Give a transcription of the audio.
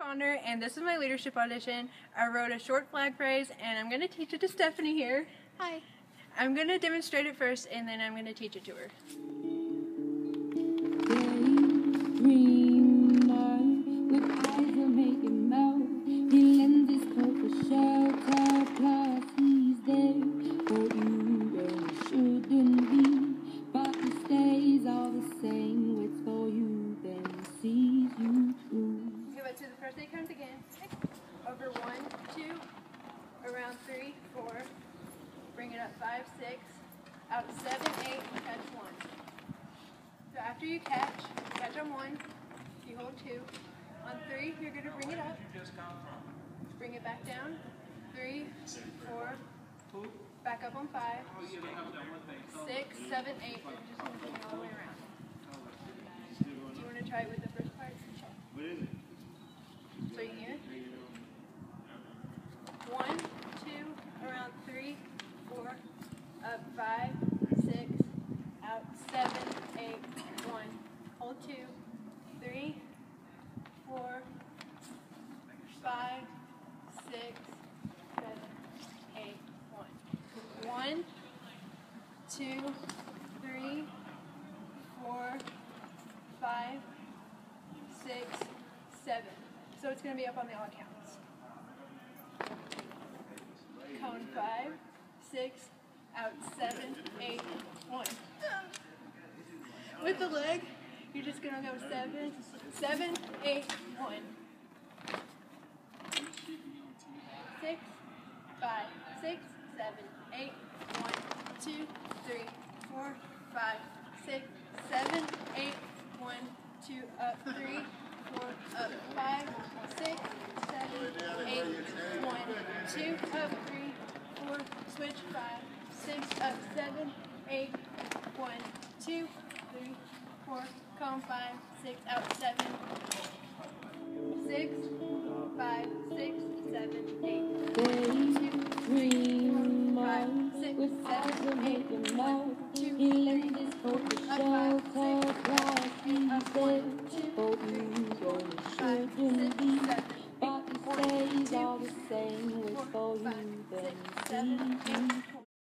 Faughender, and this is my leadership audition. I wrote a short flag phrase, and I'm going to teach it to Stephanie here. Hi. I'm going to demonstrate it first, and then I'm going to teach it to her. Five, six, out seven, eight, catch one. So after you catch, catch on one, you hold two. On three, you're gonna bring it up. Bring it back down. Three, four, back up on five, six, seven, eight. You're just gonna bring it all the way around. Do you wanna try it with the first part? What is it? So you hear? One, two, around three, four, up five, six, out seven, eight, one. Hold two, three, four, five, six, seven, eight, one. One, two, three, four, five, six, seven. So it's going to be up on the all counts. Cone five, six, out seven, eight, one. With the leg, you're just going to go seven, seven, eight, one. Six, five, six, seven, eight, one, two, three, four, five, six, seven, eight, one, two, up, three, four, up, five, six, seven, eight, one, two, up, three, four, switch, five, seven, eight, one, two, three, four, come five, six, out seven, six, five, six, seven, eight, Baby, two, three, four, five, six, with seven, eight, eight. One, two.